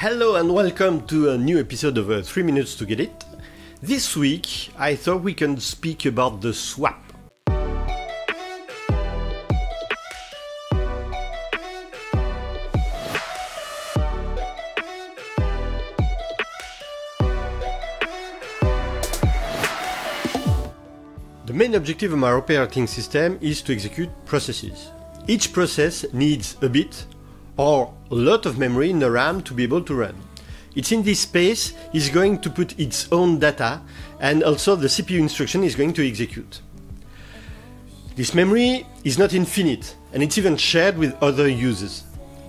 Hello and welcome to a new episode of uh, 3 Minutes to Get It. This week I thought we can speak about the swap. The main objective of our operating system is to execute processes. Each process needs a bit or a lot of memory in the RAM to be able to run. It's in this space is going to put its own data and also the CPU instruction is going to execute. This memory is not infinite and it's even shared with other users.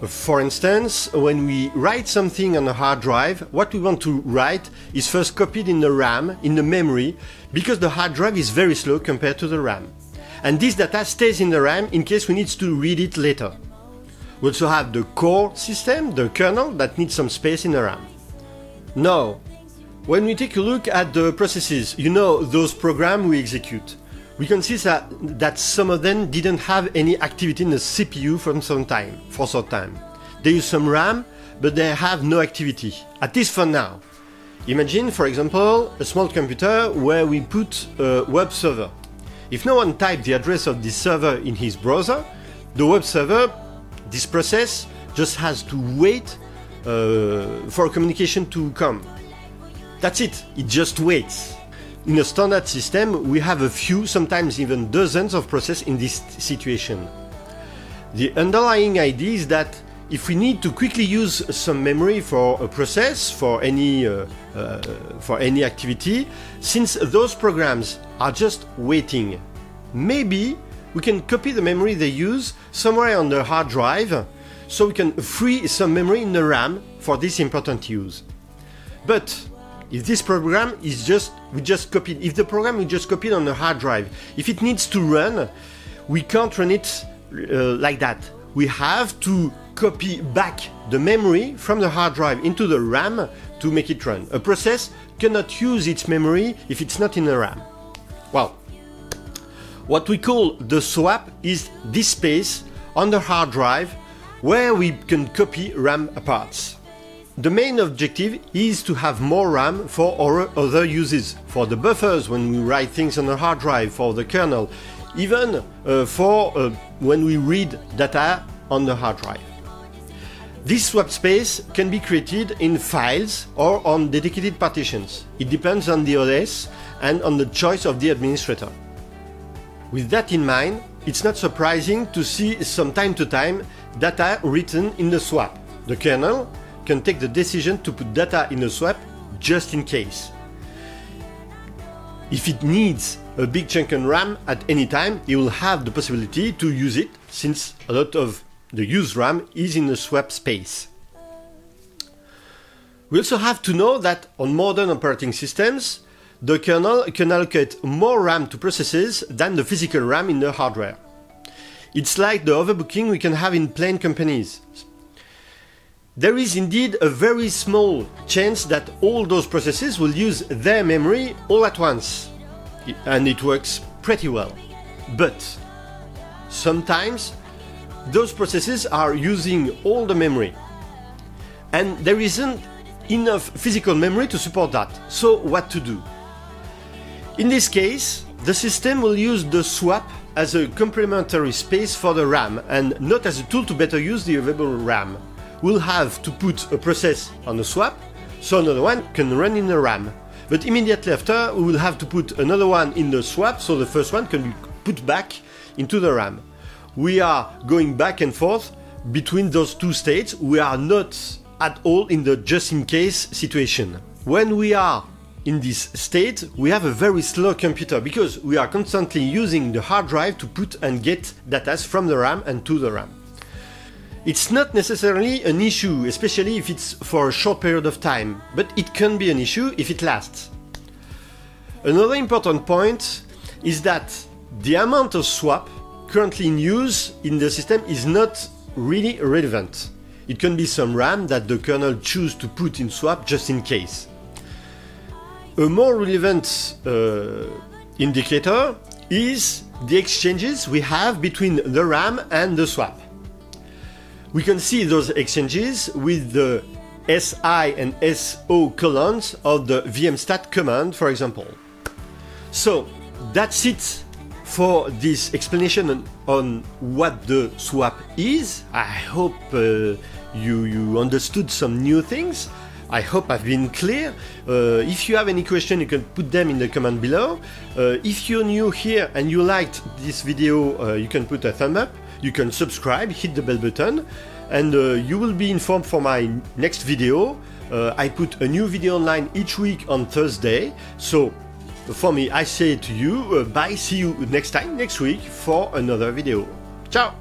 For instance, when we write something on a hard drive, what we want to write is first copied in the RAM, in the memory, because the hard drive is very slow compared to the RAM. And this data stays in the RAM in case we need to read it later. We also have the core system, the kernel, that needs some space in the RAM. Now, when we take a look at the processes, you know those programs we execute, we can see that, that some of them didn't have any activity in the CPU for some time, for some time. They use some RAM, but they have no activity, at least for now. Imagine, for example, a small computer where we put a web server. If no one types the address of this server in his browser, the web server, this process, just has to wait uh, for communication to come. That's it, it just waits. In a standard system, we have a few, sometimes even dozens of processes in this situation. The underlying idea is that if we need to quickly use some memory for a process, for any, uh, uh, for any activity, since those programs are just waiting, maybe we can copy the memory they use somewhere on the hard drive so we can free some memory in the RAM for this important use. But if this program is just we just copied if the program we just copied on the hard drive if it needs to run we can't run it uh, like that. We have to copy back the memory from the hard drive into the ram to make it run. A process cannot use its memory if it's not in the ram. Well what we call the swap is this space on the hard drive where we can copy ram parts the main objective is to have more RAM for our other uses, for the buffers when we write things on the hard drive, for the kernel, even uh, for uh, when we read data on the hard drive. This swap space can be created in files or on dedicated partitions. It depends on the OS and on the choice of the administrator. With that in mind, it's not surprising to see some time to time data written in the swap. The kernel can take the decision to put data in a swap just in case. If it needs a big chunk of RAM at any time, it will have the possibility to use it since a lot of the used RAM is in the swap space. We also have to know that on modern operating systems, the kernel can allocate more RAM to processes than the physical RAM in the hardware. It's like the overbooking we can have in plane companies. There is indeed a very small chance that all those processes will use their memory all at once. And it works pretty well. But sometimes those processes are using all the memory. And there isn't enough physical memory to support that. So what to do? In this case, the system will use the swap as a complementary space for the RAM and not as a tool to better use the available RAM we'll have to put a process on the swap, so another one can run in the RAM. But immediately after, we will have to put another one in the swap, so the first one can be put back into the RAM. We are going back and forth between those two states. We are not at all in the just in case situation. When we are in this state, we have a very slow computer because we are constantly using the hard drive to put and get data from the RAM and to the RAM. It's not necessarily an issue, especially if it's for a short period of time, but it can be an issue if it lasts. Another important point is that the amount of swap currently in use in the system is not really relevant. It can be some RAM that the kernel choose to put in swap just in case. A more relevant uh, indicator is the exchanges we have between the RAM and the swap we can see those exchanges with the SI and SO columns of the vmstat command, for example. So that's it for this explanation on, what the swap is. I hope uh, you, you understood some new things. I hope I've been clear. Uh, if you have any question, you can put them in the comment below. Uh, if you're new here and you liked this video, uh, you can put a thumb up. You can subscribe, hit the bell button, and uh, you will be informed for my next video. Uh, I put a new video online each week on Thursday. So for me, I say to you, bye, see you next time, next week, for another video. Ciao!